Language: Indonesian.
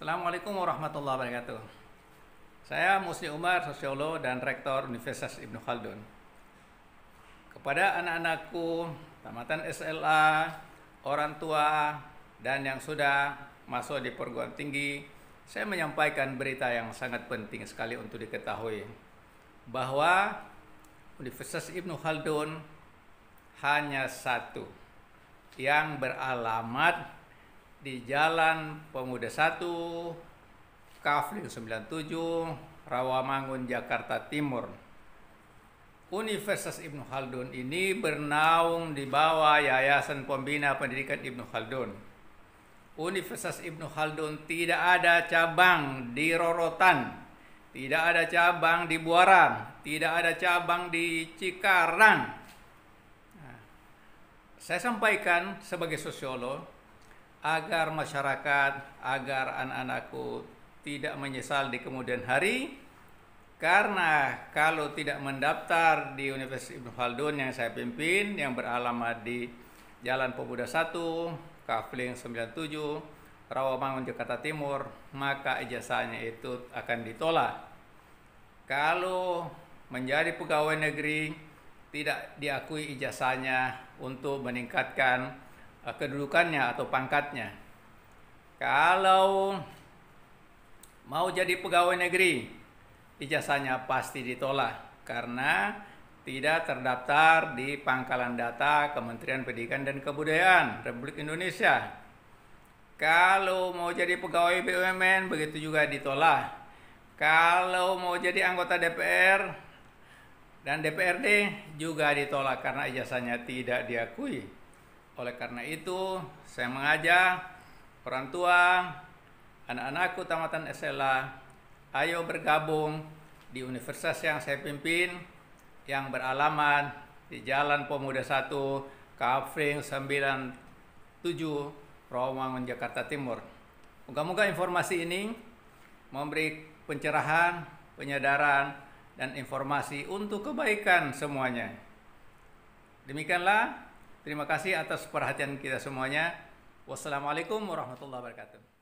Assalamualaikum warahmatullahi wabarakatuh. Saya Musni Umar, sosiolog dan rektor Universitas Ibnu Khaldun. Kepada anak-anakku, tamatan SLA, orang tua, dan yang sudah masuk di perguruan tinggi, saya menyampaikan berita yang sangat penting sekali untuk diketahui bahwa Universitas Ibnu Khaldun hanya satu yang beralamat di Jalan Pemuda 1, Kafling 97, Rawamangun, Jakarta Timur. Universitas Ibnu Khaldun ini bernaung di bawah Yayasan Pembina Pendidikan Ibnu Khaldun. Universitas Ibnu Khaldun tidak ada cabang di Rorotan, tidak ada cabang di Buaran, tidak ada cabang di Cikarang. Nah, saya sampaikan sebagai sosiolog agar masyarakat, agar anak-anakku tidak menyesal di kemudian hari karena kalau tidak mendaftar di Universitas Ibnu Khaldun yang saya pimpin yang beralamat di Jalan Pemuda 1, Kafling 97, Rawamangun Jakarta Timur, maka ijazahnya itu akan ditolak. Kalau menjadi pegawai negeri tidak diakui ijazahnya untuk meningkatkan kedudukannya atau pangkatnya. Kalau mau jadi pegawai negeri, ijazahnya pasti ditolak karena tidak terdaftar di pangkalan data Kementerian Pendidikan dan Kebudayaan Republik Indonesia. Kalau mau jadi pegawai BUMN begitu juga ditolak. Kalau mau jadi anggota DPR dan DPRD juga ditolak karena ijazahnya tidak diakui. Oleh karena itu, saya mengajak orang tua, anak-anakku tamatan SLA, ayo bergabung di universitas yang saya pimpin yang beralamat di Jalan Pemuda 1, Kafring 97, Rawamangun, Jakarta Timur. Moga-moga informasi ini memberi pencerahan, penyadaran, dan informasi untuk kebaikan semuanya. Demikianlah, terima kasih atas perhatian kita semuanya. Wassalamualaikum warahmatullahi wabarakatuh.